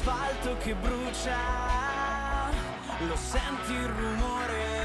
l'asfalto che brucia, lo senti il rumore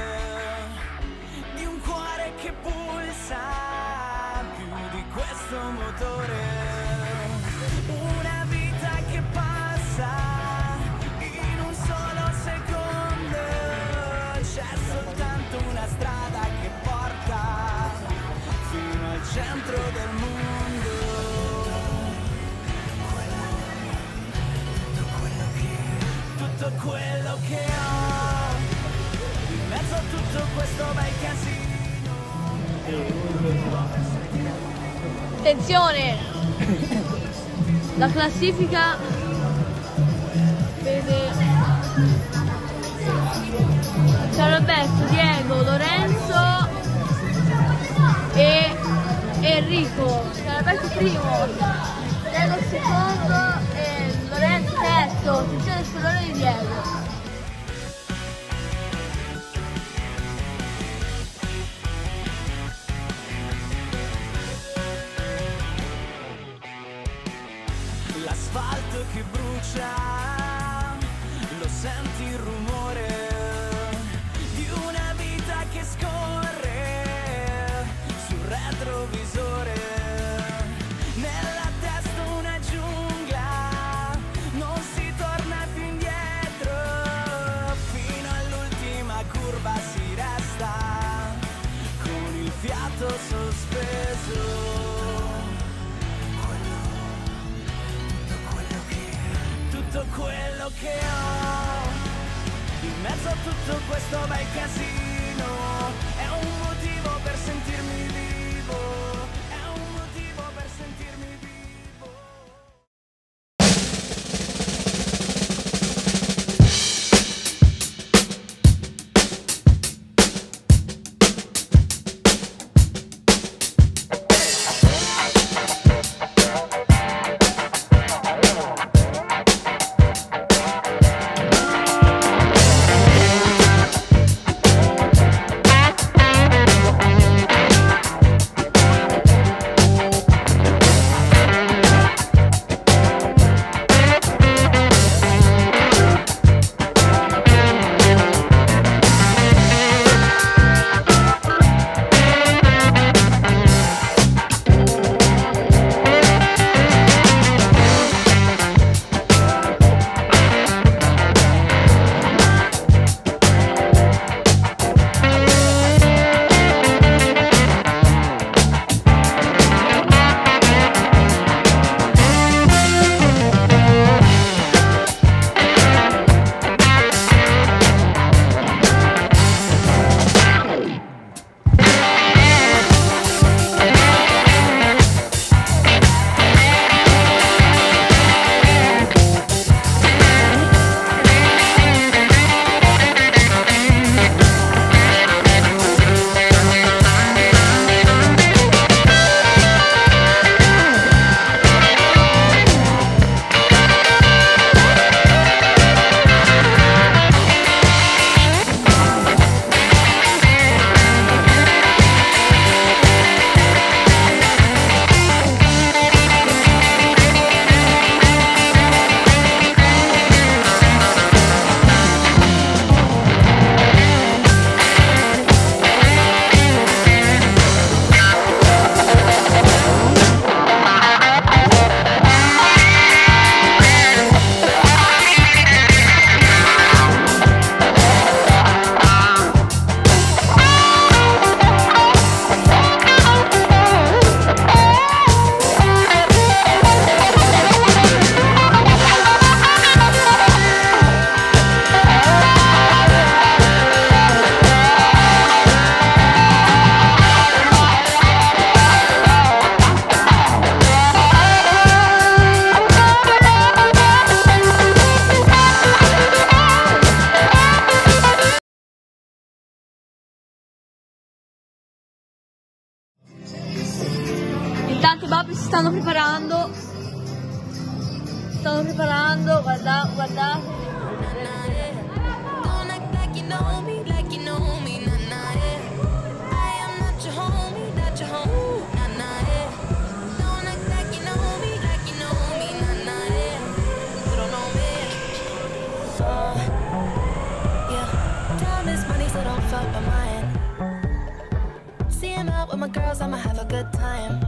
quello che ho in mezzo a tutto questo bel casino Attenzione! La classifica vede Ciao Roberto, Diego, Lorenzo e Enrico. Ciao Roberto primo, Diego secondo di Diego. l'asfalto che brucia lo senti il rumore Babi si stanno preparando Stanno preparando Guarda, guarda I'ma have a good time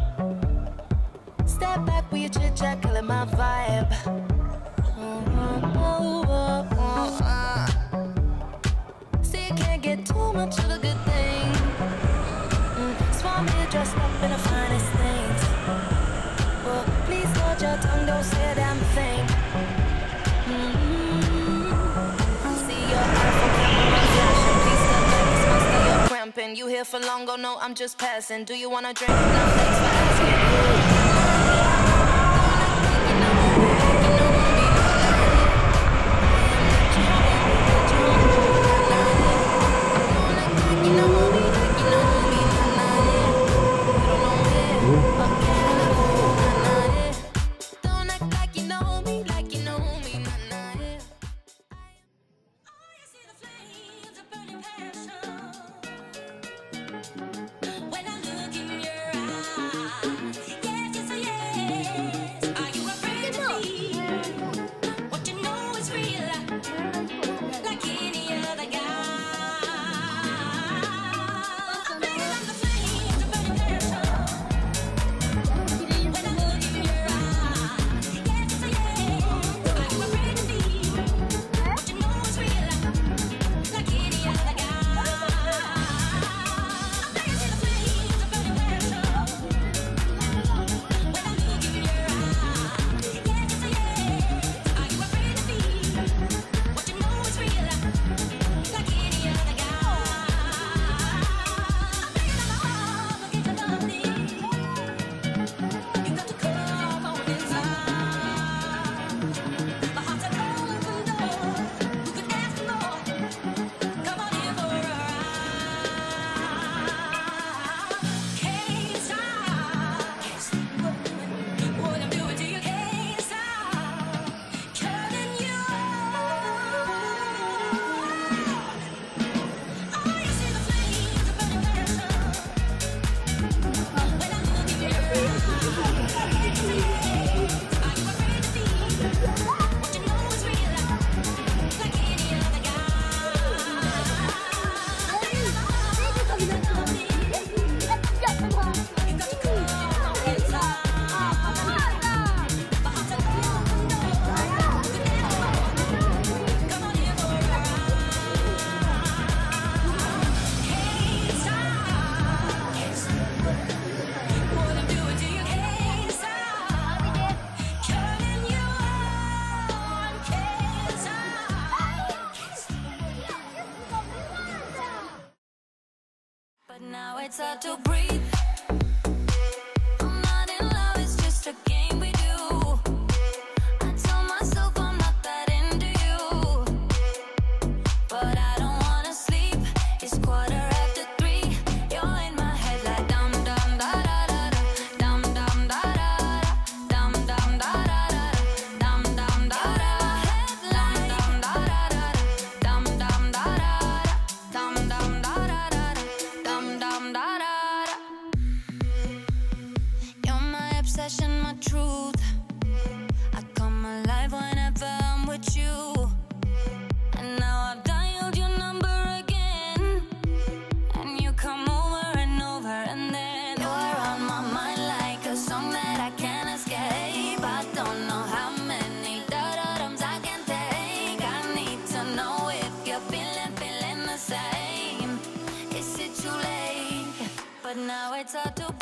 step back, will you chit chat, killing my vibe? See, you can't get too much of a good thing. Here dressed up in the finest things. Please hold your tongue, don't say a damn thing. Mm-hmm. See your cramping. You here for long? Oh no, I'm just passing. Do you wanna drink? No, thanks for asking. But now it's hard to breathe. it's hard